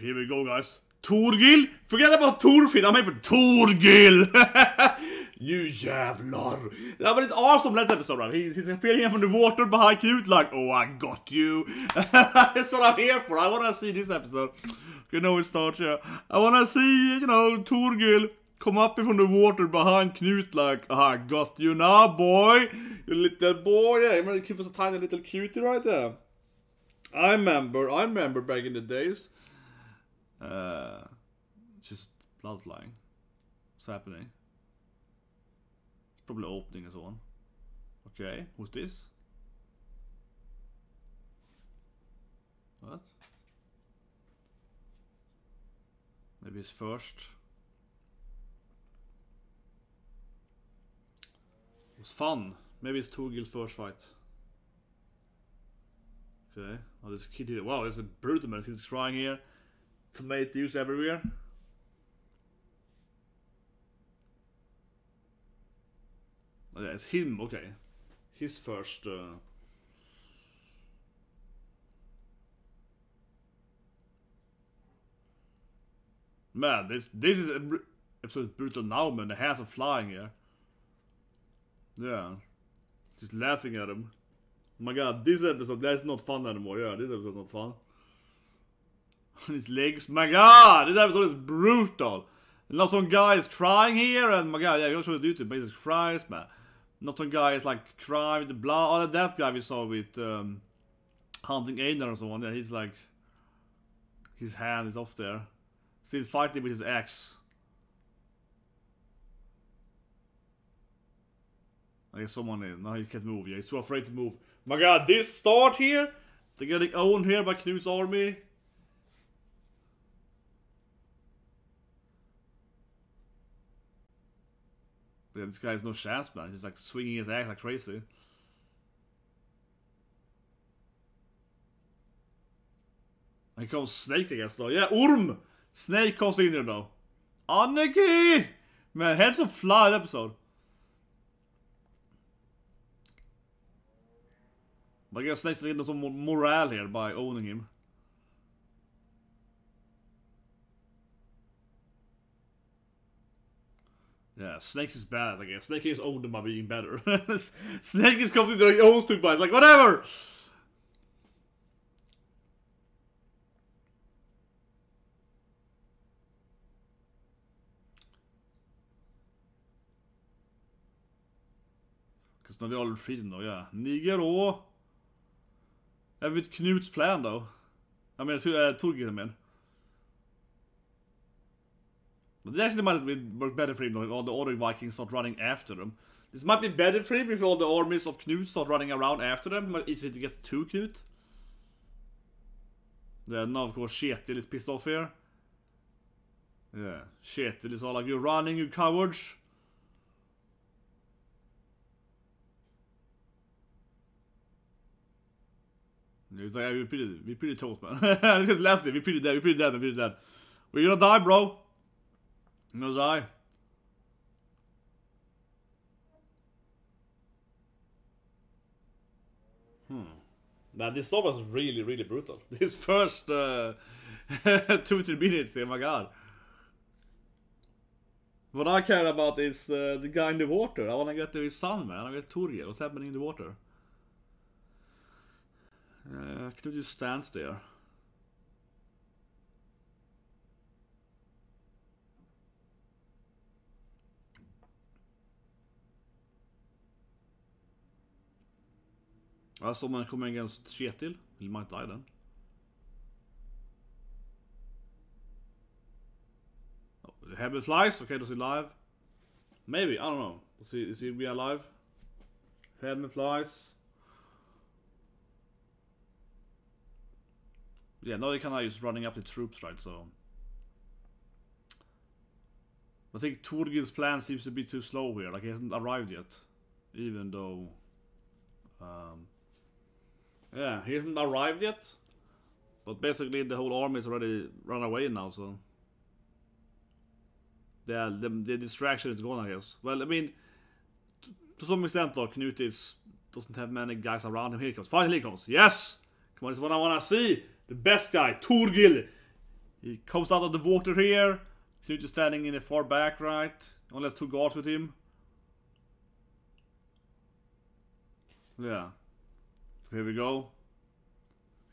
Here we go, guys. Torgil! Forget about Torfinn, I'm here for Torgil! you jävlar! That was awesome last episode, right? He's, he's appearing from the water behind cute, like, oh, I got you. That's what I'm here for. I wanna see this episode. You know, it starts, yeah. I wanna see, you know, Torgil come up from the water behind Knut, like, I got you now, boy! You little boy, yeah. Remember, kid was a tiny little cutie right there. I remember, I remember back in the days. Uh, just bloodline. What's happening? It's probably opening and so on. Okay, who's this? What? Maybe it's first. It was fun. Maybe it's Torgil's first fight. Okay. Oh, this kid here. Wow, there's a brutal man. He's crying here. Tomatoes everywhere. Oh, yeah, it's him. Okay. His first. Uh... Man, this this is a br episode brutal now, man. The hands are flying here. Yeah. Just laughing at him. Oh my god, this episode, that's not fun anymore. Yeah, this episode's not fun. His legs, my god, this episode is brutal. Not some guy is crying here, and my god, yeah, you show the YouTube, Jesus Christ, man. Not some guy is like crying with the blood. Oh, that guy we saw with um, Hunting Einar or someone. Yeah, he's like, his hand is off there. Still fighting with his axe. I guess someone in. No, he can't move. Yeah, he's too afraid to move. My god, this start here? They're getting owned here by Knut's army. This guy has no chance, man. He's like swinging his axe like crazy. Here comes Snake, I guess, though. Yeah, Orm! Snake comes in here, though. Aniki! Man, had some fly episode. But I guess Snake's getting some morale here by owning him. Yeah, Snake is bad, guess. Snake is owned by being better. Snake is coming to their own stupid by. It's like, whatever! Because now they're all freedom though, yeah. Nigero! Yeah, with Knut's plan though. I mean, uh, Torgil, I mean. But actually might work better for him if all the other Vikings start running after them. This might be better for him if all the armies of Knut start running around after them. But easy to get to Knut. Then now of course Kjetil is pissed off here. Yeah, Kjetil is all like, you're running, you cowards. He's like, we're pretty, we're pretty toast, man. this is last day. We're pretty dead. We're pretty dead. We're pretty dead. We're gonna die, bro. We're. Hmm. Man, this stuff was really, really brutal. This first uh, two, three minutes, oh my god. What I care about is uh, the guy in the water. I wanna get to his son, man. I get Torgil. What's happening in the water? Uh, Knut just stands there. Alltså om man kommer against Kjetil, he might die then. Oh, Heaven flies, okay, does he live? Maybe, I don't know. Does he, is he be alive? Heaven flies. Yeah, now they kind of just running up the troops, right? So I think Torgil's plan seems to be too slow here. Like he hasn't arrived yet, even though. Um, yeah, he hasn't arrived yet. But basically, the whole army is already run away now. So yeah, the, the distraction is gone, I guess. Well, I mean, to some extent, though, Knut is doesn't have many guys around him. Here he comes. Finally, he comes. Yes. Come on, this is what I want to see. The best guy, Torgil. He comes out of the water here. Knut is standing in the far back, right? Only has two guards with him. Yeah. Here we go.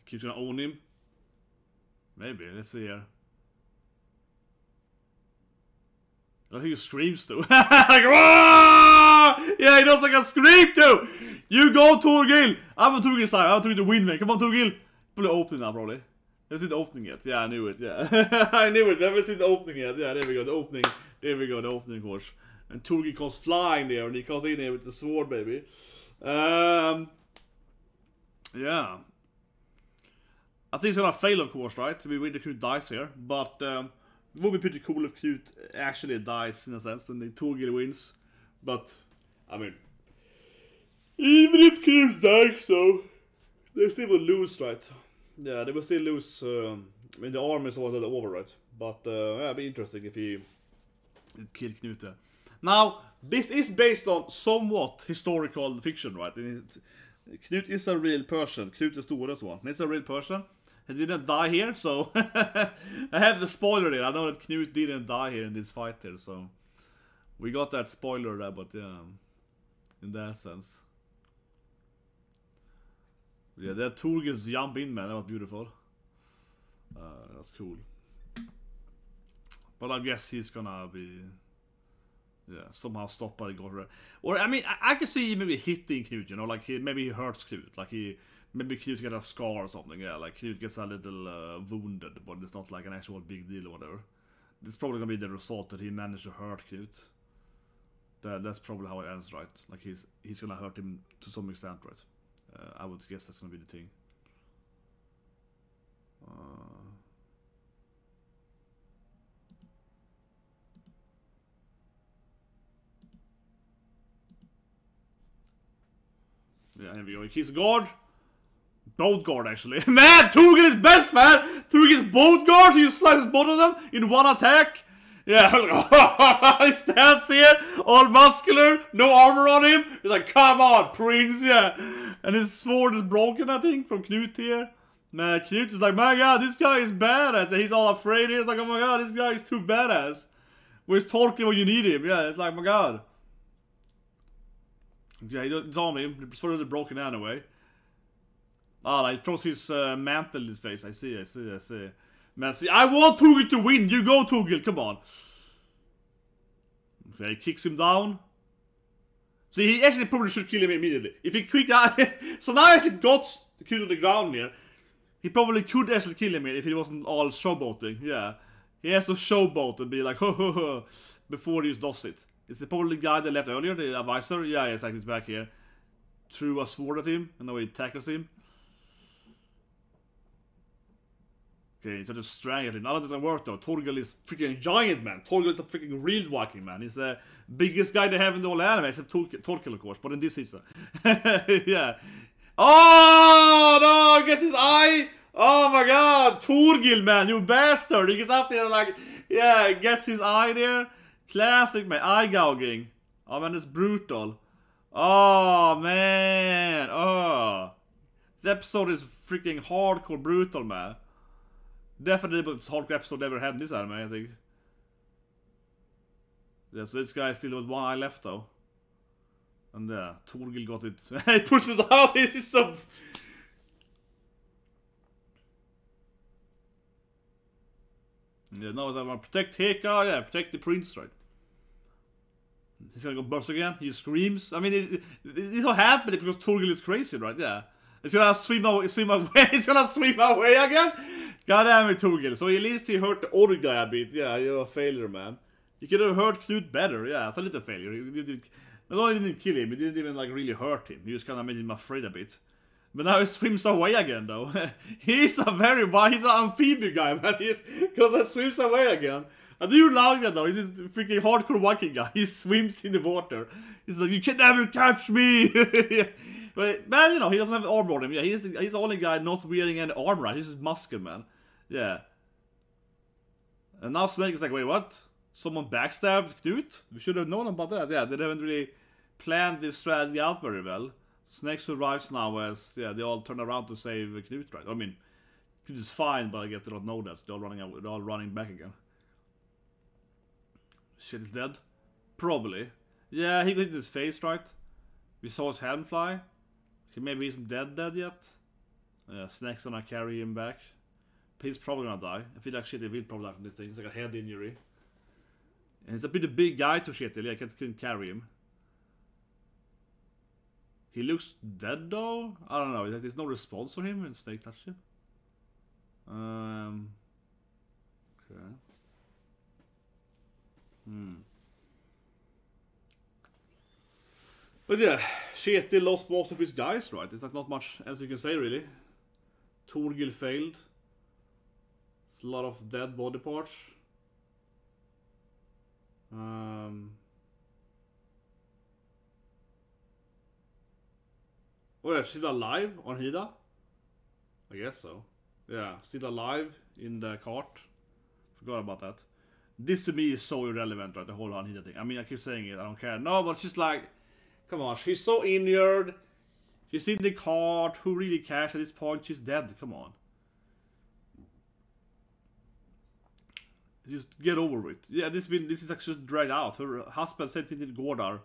Keeps gonna own him. Maybe, let's see here. I think he screams too. like! Yeah, he does like a scream too! You go Torgil! I'm on Torgil's side, I'm on the win man. Come on Torgil! Probably opening now probably. Haven't seen the opening yet. Yeah, I knew it, yeah. I knew it, never seen the opening yet. Yeah, there we go, the opening. There we go, the opening course. And Torgil comes flying there and he comes in here with the sword, baby. Um, yeah. I think he's gonna fail, of course, right? We win the Knut dies here, but um, it would be pretty cool if Knut actually dies in a sense, then the Torgil wins. But, I mean, even if Knut dies, though, they still will lose, right? Yeah, they will still lose. Um, I mean, the army is always over, right? But uh, yeah, it'd be interesting if he kill Knut there. Now, this is based on somewhat historical fiction, right? Knut is a real person. Knut is the one. He's a real person. He didn't die here, so I have the spoiler there. I know that Knut didn't die here in this fight here, so we got that spoiler there, but yeah, in that sense. Yeah, that Torgils jump in, man. That was beautiful. Uh, that's cool. But I guess he's gonna be yeah, somehow stopped by the guard. Or I mean, I, I could see maybe hitting Knut, you know, like he maybe he hurts Knut, like he maybe Knut gets a scar or something. Yeah, like Knut gets a little uh, wounded, but it's not like an actual big deal or whatever. This probably gonna be the result that he managed to hurt Knut. That, that's probably how it ends, right? Like he's he's gonna hurt him to some extent, right? Uh, I would guess that's gonna be the thing. Uh, Yeah, here we go. He keeps guard. Both guard, actually. man, Torgil is best, man! Torgil is both guards. You slices both of them in one attack. Yeah, he stands here, all muscular, no armor on him. He's like, come on, prince, yeah. And his sword is broken, I think, from Knut here. Man, Knut is like, my god, this guy is badass. And he's all afraid here. He's like, oh my god, this guy is too badass. Where's Torgil when you need him? Yeah, it's like, my god. Yeah, he saw me. It's sort of broken anyway. Ah, like, throws his uh, mantle in his face. I see, I see, I see. Man, see, I want Torgil to win! You go, Torgil, come on! Okay, he kicks him down. See, he actually probably should kill him immediately. If he quick So now he actually got killed on the ground here. He probably could actually kill him if he wasn't all showboating, yeah. He has to showboat and be like, ho ho ho, before he does it. Is the probably guy that left earlier, the advisor? Yeah, yes, he's back here. Threw a sword at him, and now he tackles him. Okay, so just strangle him. Now that doesn't work though. Torgil is freaking giant, man. Torgil is a freaking real walking man. He's the biggest guy they have in the whole anime, except Torgil, of course, but in this season. yeah. Oh, no, I guess his eye. Oh my god, Torgil, man, you bastard. He gets up there like, yeah, gets his eye there. Classic man, eye gouging. Men det är brutal. Oh man, oh. This episode is freaking hardcore brutal man. Definitely the most hardcore episode ever had in this anime I think. Yeah, so this guy still with one eye left though. And yeah, Torgil got it. he pushed it out, he's so... Yeah, no, I want to protect Heka, yeah, protect the prince, right? He's gonna go burst again. He screams. I mean, it, it, it's not happening because Torgil is crazy, right? Yeah. He's gonna swim away. Swim away. He's gonna swim away again. God damn it, Torgil. So at least he hurt the other guy a bit. Yeah, you're a failure, man. You could have hurt Knut better. Yeah, it's a little failure. You did, not only didn't kill him, he didn't even like really hurt him. You just kind of made him afraid a bit. But now he swims away again, though. he's a very he's an amphibian guy, man. He's because he swims away again. I do like that though. He's just freaking hardcore Viking guy. He swims in the water. He's like, you can never catch me. but man, you know, he doesn't have an armor on him. Yeah, he's the, he's the only guy not wearing any armor. He's just muscle man. Yeah. And now Snake is like, wait, what? Someone backstabbed Knut? We should have known about that. Yeah, they haven't really planned this strategy out very well. Snake survives now as, yeah, they all turn around to save Knut, right? I mean, Which is fine, but I guess they don't know that. So they're all running out. They're all running back again. Shit is dead. Probably. Yeah, he got his face right. We saw his hand fly. Okay, maybe he's dead dead yet. Yeah, Snake's gonna carry him back. He's probably gonna die. I feel like shit, he will probably die from this thing. It's like a head injury. And he's a bit a big guy to shit, I can, can carry him. He looks dead though? I don't know, there's no response from him when Snake touched him. Um... Okay. Hmm. But yeah, Kjetil lost most of his guys, right? There's like not much else you can say really. Torgil failed. It's a lot of dead body parts. Um, oh yeah, still alive on Hida? I guess so. Yeah, still alive in the cart. Forgot about that. This to me is so irrelevant, right? The whole Anhida thing. I mean, I keep saying it, I don't care. No, but she's like, come on, she's so injured. She's in the cart. Who really cares at this point? She's dead. Come on. Just get over it. Yeah, this been this is actually dragged out. Her husband sent it in Gardar.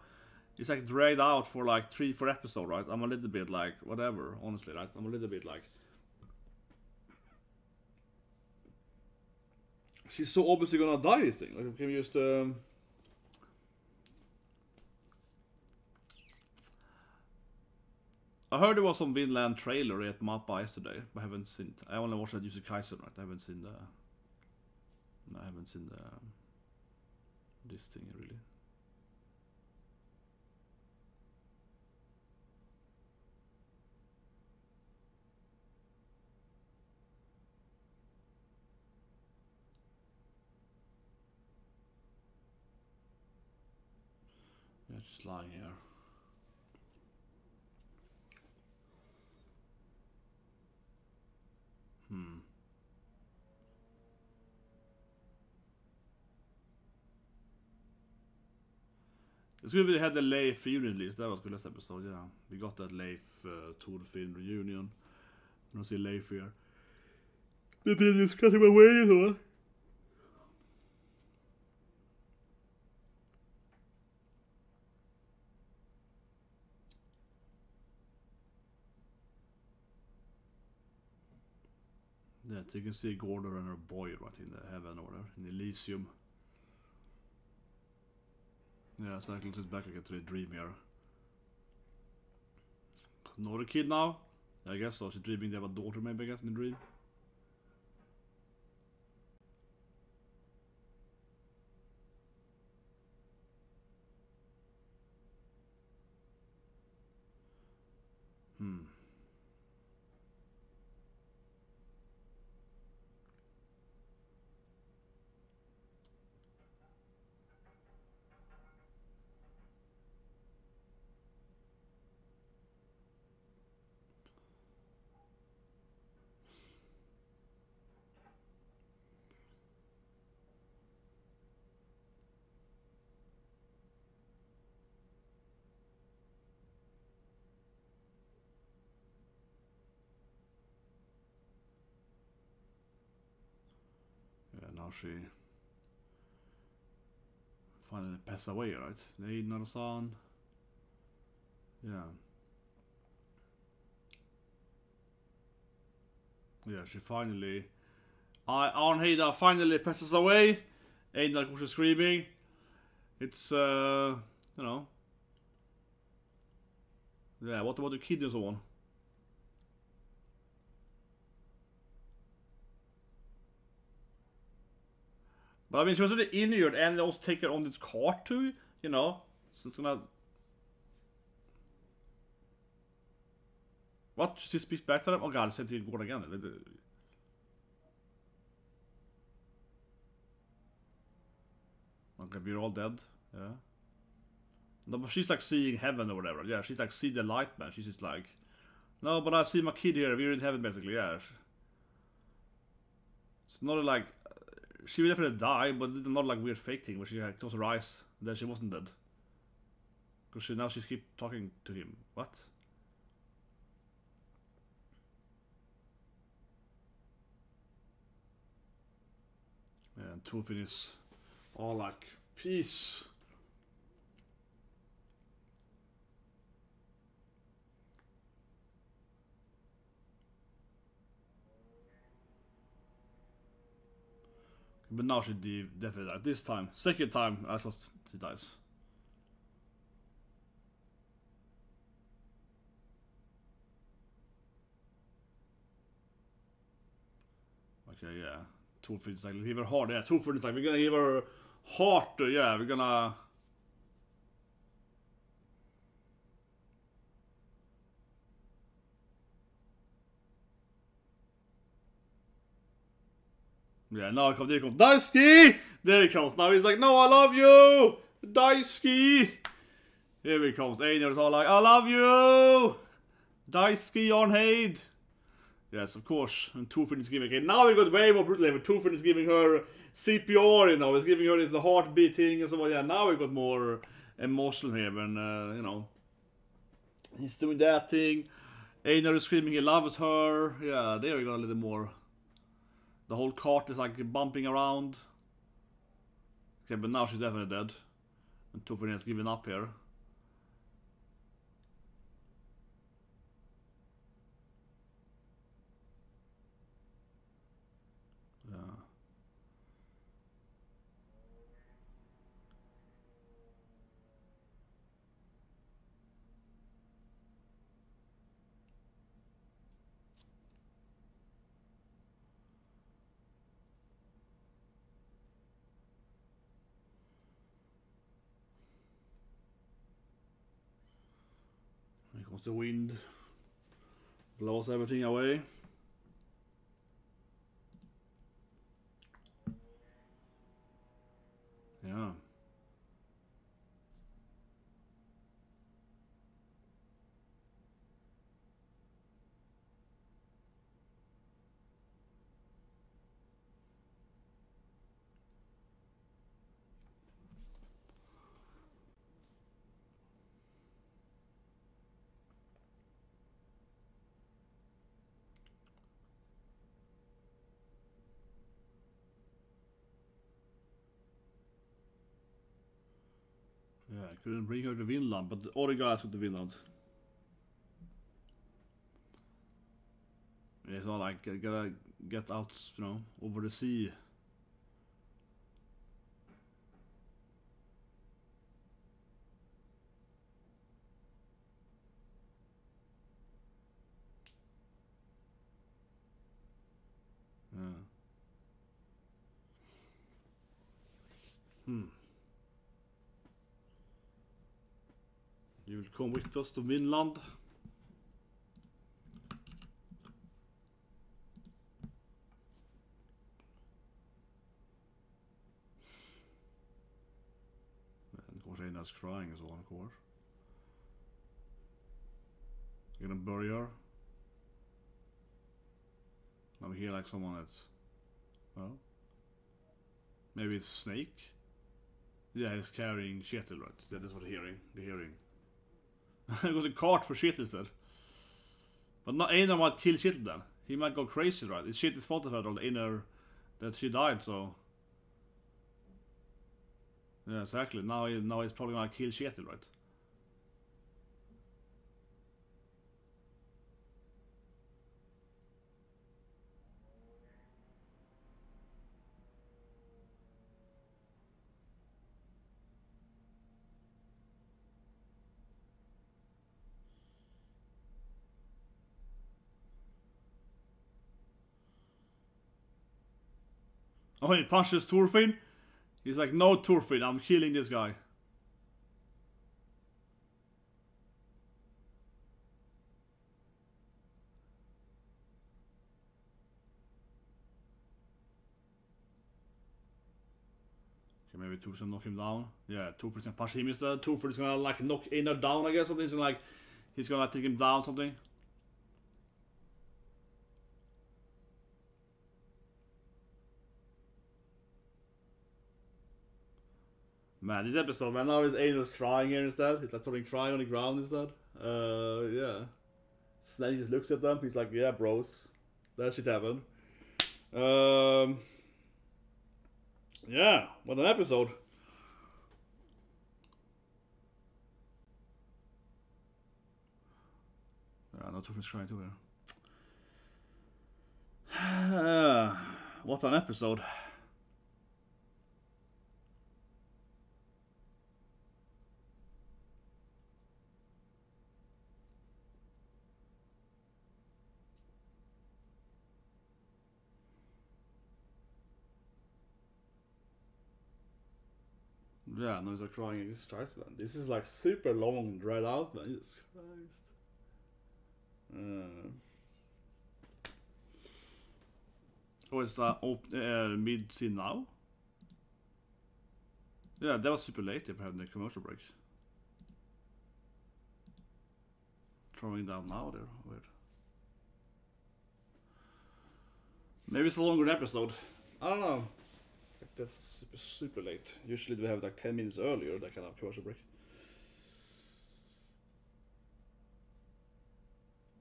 It's like dragged out for like three, four episode, right? I'm a little bit like whatever, honestly, right? I'm a little bit like She's so obviously gonna die this thing. Like can we just um I heard there was some Vinland trailer at Mappa yesterday, but I haven't seen. I only watched that Jujutsu Kaisen, right? I haven't seen the. I haven't seen the. This thing really. Yeah, just lying here. Hmm. It's good we had the Leif reunion list. That was good last episode, yeah. We got that Leif uh, Torfinn reunion. I don't see Leif here. Did they just cut him away or? You can see Gardar and her boy right in the heaven or there, in Elysium. Yeah, so I can look back again to the dream here. Another kid now? I guess so. She's dreaming they have a daughter maybe, I guess, in the dream. Hmm. Now she finally passed away, right? Son. Yeah. Yeah, she finally... I Arnhida finally passes away. Einar goes screaming. It's, uh, you know. Yeah, what about the kid and so on? But I mean, she was really injured and they also take her on this cart too, you know? So it's gonna... What? She speaks back to them? Oh god, same thing going again. Okay, we're all dead. Yeah. No, but she's like seeing heaven or whatever. Yeah, she's like see the light, man. She's just like, no, but I see my kid here. We're in heaven, basically. Yeah. It's not like she will definitely die, but not like weird fake thing where she like, closed her eyes, then she wasn't dead. Because she, now she's keep talking to him. What? And two finish all like peace. But now she de- definitely died. This time, second time, I lost. She dies. Okay, yeah. Two Torfinn's like, give her heart. Yeah, two Torfinn's like, we're gonna give her heart. Yeah, we're gonna. Yeah, now it comes, there it comes. Daisuke! There he comes. Now he's like, no, I love you! Daisuke! Here he comes. Einar's all like, I love you! Daisuke Arnheid! Yes, of course. And Thorfinn is giving. Now we got way more brutal. But Thorfinn is giving her CPR. You know, he's giving her the heart beating and so on. Yeah, now we got more emotional here. When uh, you know, he's doing that thing. Einar is screaming he loves her. Yeah, there we got a little more. The whole cart is like bumping around. Okay, but now she's definitely dead. And Thorfinn has given up here. The wind. Blows everything away. Yeah, I couldn't bring her to Vinland, but all the guys went to Vinland. It's not er like I gotta get out, you know, over the sea. Yeah. Hmm. You will come with us to Vinland. And Einar's crying as well, of course. You're gonna bury her. We hear like someone that's. Well. Maybe it's Snake? Yeah, he's carrying Kjetil, right? That is what hearing. They're hearing. it was a cart for Kjetil instead. But not Einar might kill Kjetil then. He might go crazy, right? It's Kjetil's fault of that Einar that she died, so. Yeah, exactly. Now, he, now he's probably gonna kill Kjetil, right? Oh, he punches Thorfinn. He's like, no, Thorfinn, I'm killing this guy. Okay, maybe Thorfinn knock him down. Yeah, Thorfinn's gonna punch him instead. Thorfinn's gonna like knock Einar down, I guess. Something so like he's gonna take him down, something. Man, this episode, man, now is Einar's crying here instead. He's like totally crying on the ground instead. Uh, yeah. Snake just looks at them. He's like, yeah, bros. That shit happened. Um, Yeah, what an episode. Ja, no Torfin's crying too here. what an episode. Yeah, no, they're crying. Jesus Christ, man. This is like super long dragged out, man. Jesus Christ. Uh. Oh, is that op- uh, mid scene now? Yeah, that was super late if I had the commercial break. Throwing down now there, weird. Maybe it's a longer episode. I don't know. That's super super late. Usually we have like 10 minutes earlier that kind of commercial break.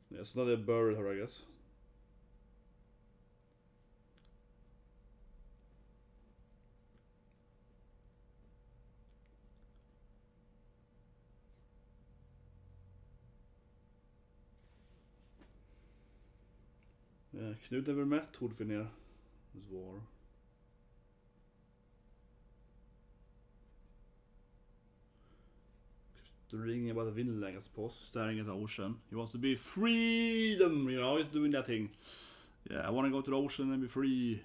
Yeah, so now they buried her, I guess. Yeah, Knut never met Thorfinn here. This war. The ring about the Vinland, I suppose, staring at the ocean. He wants to be freedom, you know, he's doing that thing. Yeah, I want to go to the ocean and be free.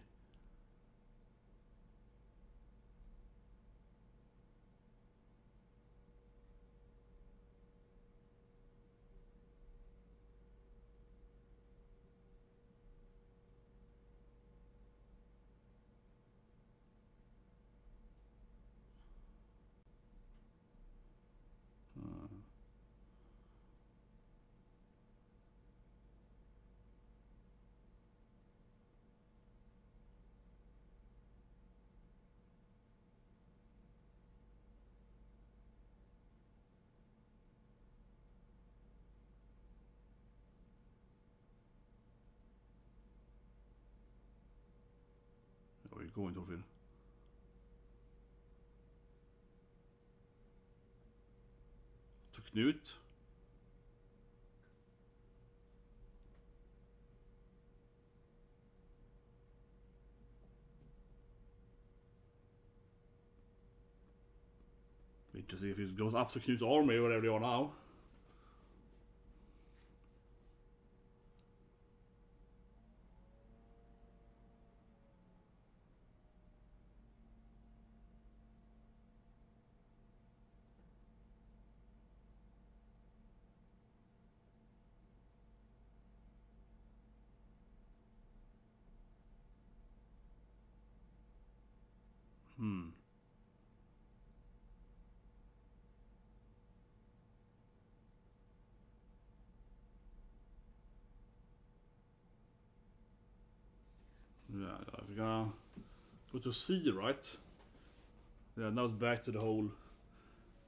You? To Knut. Wait to see if he goes up to Knut's army or whatever they are now. Hmm. Yeah, yeah, we're gonna go to sea, right? Yeah, now it's back to the whole.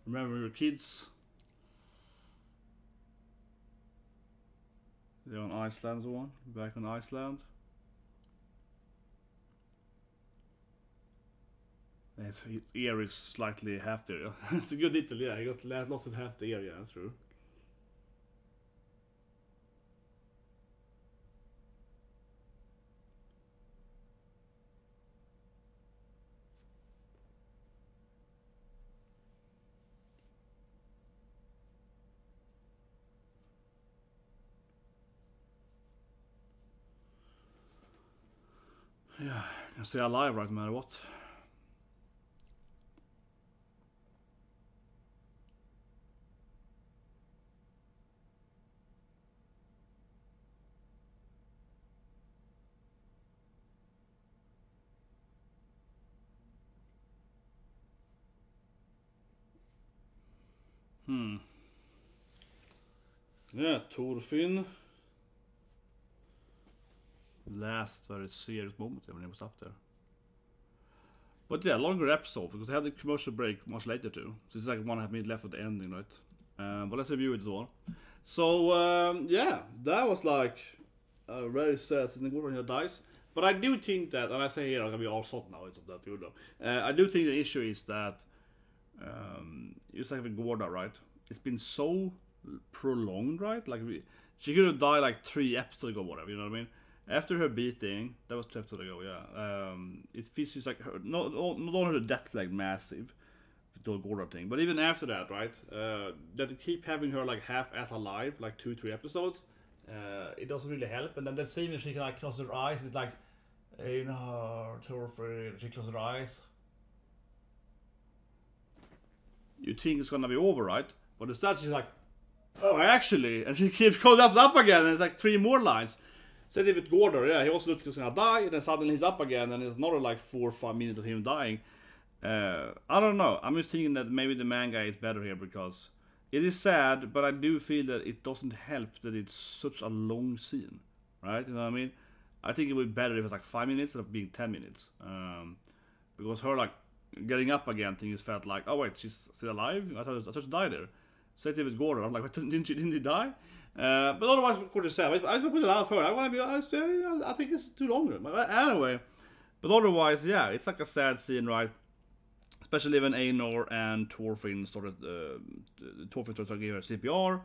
Remember your kids? They're on Iceland, so on. Back on Iceland. His ear is slightly half there. it's a good detail, yeah. He got lost at half the ear, yeah, that's true. Yeah, I can stay alive right no matter what. Hmm. Yeah, Thorfinn. Last very serious moment when he was up there. But yeah, longer episode because I had the commercial break much later too. So it's like one and a half minute left at the ending, right? Um, but let's review it as well. So um, yeah, that was like a very sad thing when he dies. But I do think that, and I say here I'm gonna be all salt now. It's not that good though. Uh, I do think the issue is that um, it's like with Gardar, right? It's been so prolonged, right? Like we, she could have died like three episodes ago, whatever. You know what I mean? After her beating, that was two episodes ago. Yeah, um, it feels like her, not not only her death like massive, the Gardar thing, but even after that, right? Uh, that they keep having her like half as alive, like two, three episodes. Uh, it doesn't really help. And then that scene when she can like close her eyes, it's like, you know, two or three, She closes her eyes. You think it's gonna be over, right? But instead she's like, oh, actually, and she keeps going up, up again, and it's like three more lines. Thing with Gardar, yeah, he also looks like he's gonna die, and then suddenly he's up again, and it's another like four or five minutes of him dying. Uh, I don't know. I'm just thinking that maybe the manga is better here because it is sad, but I do feel that it doesn't help that it's such a long scene, right? You know what I mean? I think it would be better if it's like five minutes instead of being ten minutes, um, because her like getting up again thing just felt like, oh wait, she's still alive. I thought, I thought she died there. Thing with Gardar. I'm like, didn't she, didn't he die? Uh, but otherwise, according to Sam, I, I put it out for her. I want to be. I, I think it's too long. But anyway, but otherwise, yeah, it's like a sad scene, right? Especially when Einar and Thorfinn started, uh, Thorfinn started to her CPR.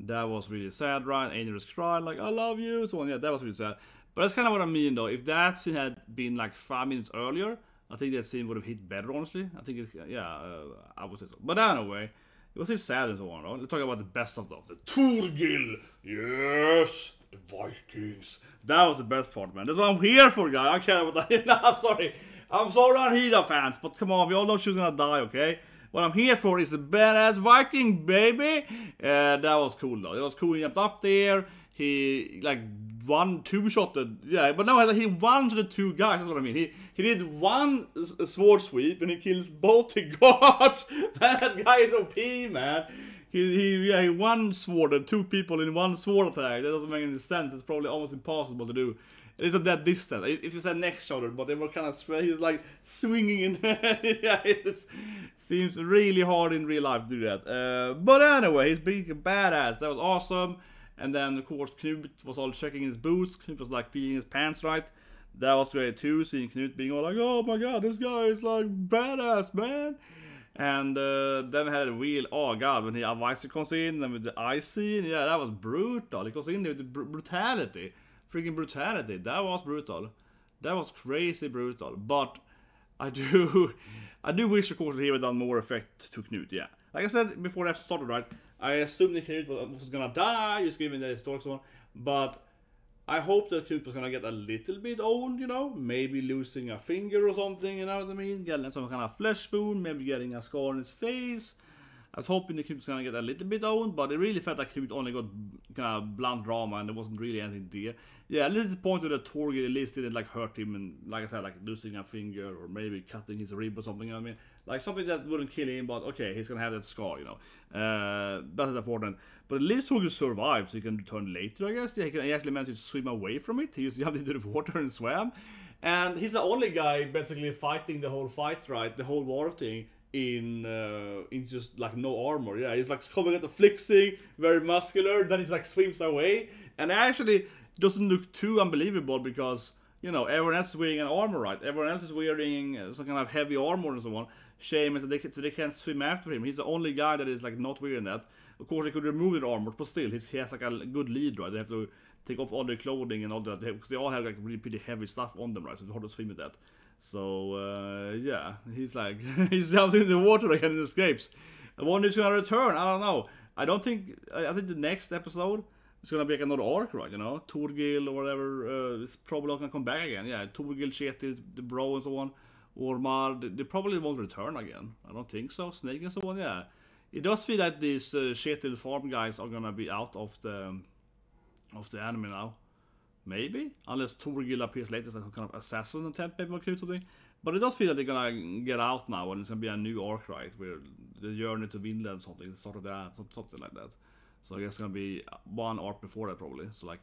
That was really sad, right? Einar is crying like, "I love you." So yeah, that was really sad. But that's kind of what I mean, though. If that scene had been like five minutes earlier, I think that scene would have hit better, honestly. I think, it, yeah, uh, I would say so. But anyway, it was just sad and so on. Though. Let's talk about the best of them. The Torgil! Yes! The Vikings! That was the best part, man. That's what I'm here for, guys. I care about that. nah, sorry. I'm sorry, Anhida fans, but come on, we all know she's gonna die, okay? What I'm here for is the badass Viking, baby! Uh, that was cool, though. It was cool. He jumped up there. He, like, one two shot the yeah but no he one to the two guys that's what I mean. He he did one sword sweep and he kills both the guards that guy is OP man. He, he yeah he one sword and two people in one sword attack. That doesn't make any sense. It's probably almost impossible to do. It's at that distance. If you said next shoulder but they were kind of he was like swinging in yeah it seems really hard in real life to do that. Uh, but anyway he's being a badass. That was awesome and then of course Knut was all checking his boots. Knut was like peeing his pants right. That was great too, seeing Knut being all like, "Oh my god, this guy is like badass, man." And uh, then we had a real, oh god, when the advisor comes in, then with the ice scene, yeah, that was brutal. He goes in there with br brutality, freaking brutality. That was brutal. That was crazy brutal. But I do, I do wish, of course, he had done more effect to Knut. Yeah, like I said before the episode started, right? I assumed that Knut was gonna die, just given the historic one, but I hope that Knut was gonna get a little bit old, you know, maybe losing a finger or something, you know what I mean? Getting some kind of flesh wound, maybe getting a scar on his face. I was hoping the was gonna get a little bit owned, but it really felt like Knut only got kind of blunt drama and there wasn't really anything there. Yeah, a little disappointed that Torgil at least didn't like hurt him and like I said, like losing a finger or maybe cutting his rib or something, you know what I mean? Like something that wouldn't kill him, but okay, he's gonna have that scar, you know. Uh, that's important. But at least Torgil survived, so he can return later, I guess. Yeah, he, can, he actually managed to swim away from it. He just jumped into the water and swam. And he's the only guy basically fighting the whole fight, right? The whole war thing in uh, in just like no armor. Yeah, he's like coming at the flexing, very muscular. Then he's like swims away, and actually doesn't look too unbelievable because you know everyone else is wearing an armor, right? Everyone else is wearing uh, some kind of heavy armor and so on. Shame is that they, so they can't swim after him. He's the only guy that is like not wearing that. Of course, they could remove the armor, but still, he has like a good lead, right? They have to take off all their clothing and all that because they all have like really pretty heavy stuff on them, right? So it's hard to swim with that. So uh, yeah, he's like he jumps in the water again and escapes. I wonder if he's gonna return. I don't know. I don't think. I, think the next episode is gonna be like another arc, right? You know, Torgil or whatever. Uh, it's probably not gonna come back again. Yeah, Torgil, Kjetil, the bro, and so on. Olmar, they, they probably won't return again. I don't think so. Snake and so on. Yeah, it does feel like these uh, Kjetil farm guys are gonna be out of the of the anime now. Maybe, unless Torgil appears later as some kind of assassin attempt, maybe or something. But it does feel that they're gonna get out now, and it's gonna be a new arc, right? Where the journey to Vinland, something, sort of that, something like that. So I guess it's gonna be one arc before that, probably. So like,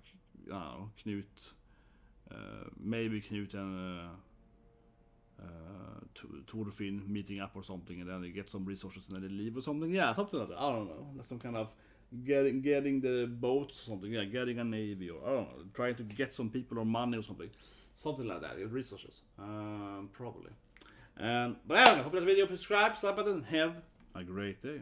I don't know, Knut, uh, maybe Knut and uh, uh, Thorfinn meeting up or something, and then they get some resources and then they leave or something. Yeah, something like that. I don't know. That's some kind of getting getting the boats or something. Yeah, getting a navy or I don't know, trying to get some people or money or something. Something like that. Resources. Um, probably. And but anyway, hope the video. Subscribe, slap button. Have a great day.